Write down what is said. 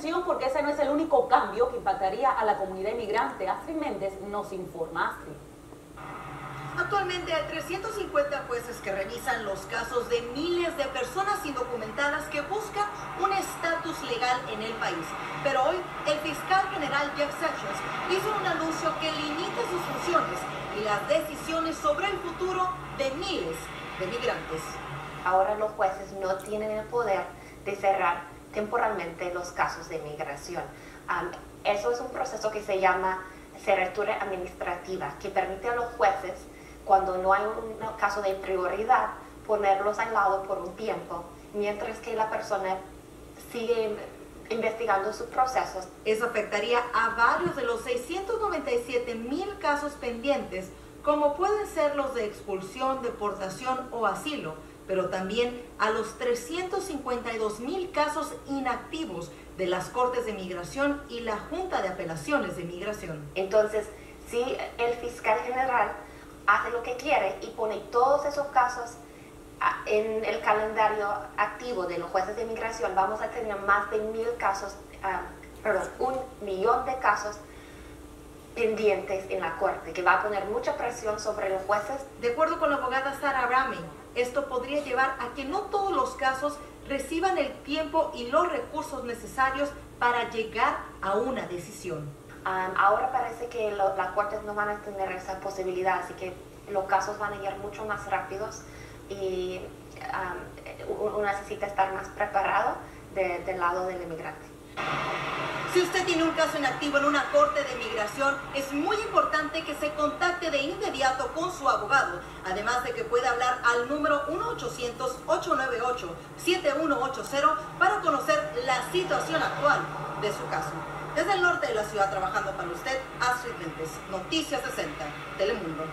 atención porque ese no es el único cambio que impactaría a la comunidad inmigrante. Astrid Méndez nos informa. Astrid. Actualmente hay 350 jueces que revisan los casos de miles de personas indocumentadas que buscan un estatus legal en el país. Pero hoy el fiscal general Jeff Sessions hizo un anuncio que limita sus funciones y las decisiones sobre el futuro de miles de migrantes. Ahora los jueces no tienen el poder de cerrar temporalmente los casos de migración. eso es un proceso que se llama cerratura administrativa, que permite a los jueces, cuando no hay un caso de prioridad, ponerlos al lado por un tiempo, mientras que la persona sigue investigando sus procesos. Eso afectaría a varios de los 697 mil casos pendientes, como pueden ser los de expulsión, deportación o asilo pero también a los 352 mil casos inactivos de las Cortes de Migración y la Junta de Apelaciones de Migración. Entonces, si el fiscal general hace lo que quiere y pone todos esos casos ah, en el calendario activo de los jueces de migración, vamos a tener más de mil casos, ah, perdón, un millón de casos pendientes en la corte, que va a poner mucha presión sobre los jueces. De acuerdo con la abogada Sara Abrami, esto podría llevar a que no todos los casos reciban el tiempo y los recursos necesarios para llegar a una decisión. ahora parece que las cortes no van a tener esa posibilidad, así que los casos van a ir mucho más rápidos y uno necesita estar más preparado del lado del inmigrante. Si usted tiene un caso inactivo en una corte de migración, es muy importante que se contacte de inmediato con su abogado, además de que puede hablar al número 1-800-898-7180 para conocer la situación actual de su caso. Desde el norte de la ciudad trabajando para usted, Astrid Lentes, Noticias 60, Telemundo.